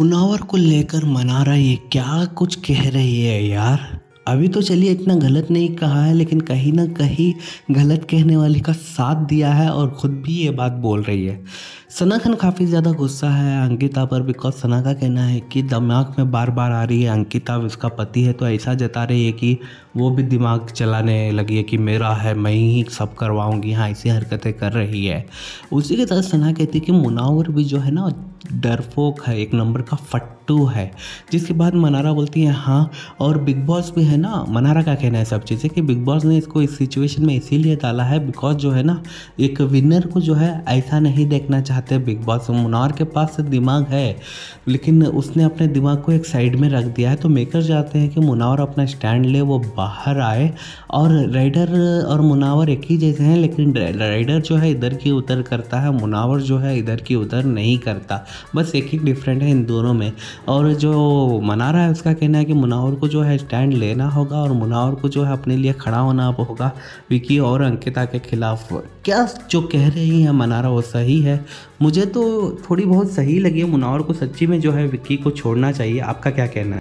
मुनावर को लेकर मना मनारा ये क्या कुछ कह रही है यार? अभी तो चलिए इतना गलत नहीं कहा है, लेकिन कहीं ना कहीं गलत कहने वाले का साथ दिया है और ख़ुद भी ये बात बोल रही है। सना खान काफ़ी ज़्यादा गुस्सा है अंकिता पर बिकॉज़ सना का कहना है कि दिमाग में बार बार आ रही है अंकिता, उसका पति है तो ऐसा जता रही है कि वो भी दिमाग चलाने लगी है कि मेरा है, मैं ही सब करवाऊँगी हाँ ऐसी हरकतें कर रही है। उसी के तहत सना कहती है कि मुनावर भी जो है ना, डरपोक है, एक नंबर का फट्टू है, जिसके बाद मनारा बोलती है हाँ और बिग बॉस भी है ना मनारा का कहना है सब चीज़ें कि बिग बॉस ने इसको इस सिचुएशन में इसीलिए डाला है बिकॉज़ जो है ना, एक विनर को जो है ऐसा नहीं देखना चाहते। बिग बॉस मुनार के पास दिमाग है, लेकिन उसने अपने दिमाग को एक साइड में रख दिया है। तो मेकर चाहते हैं कि मुनावर अपना स्टैंड ले, वो बाहर आए और राइडर और मुनावर एक ही जैसे हैं, लेकिन राइडर जो है इधर की उधर करता है, मुनावर जो है इधर की उधर नहीं करता। बस एक ही डिफरेंट है इन दोनों में। और जो मनारा है उसका कहना है कि मुनावर को जो है स्टैंड लेना होगा और मुनावर को जो है अपने लिए खड़ा होना होगा। विकी और अंकिता के खिलाफ। क्या जो कह रही हैं मनारा, वो सही है? मुझे तो थोड़ी बहुत सही लगी है। मुनावर को सच्ची में जो है विक्की को छोड़ना चाहिए। आपका क्या कहना है?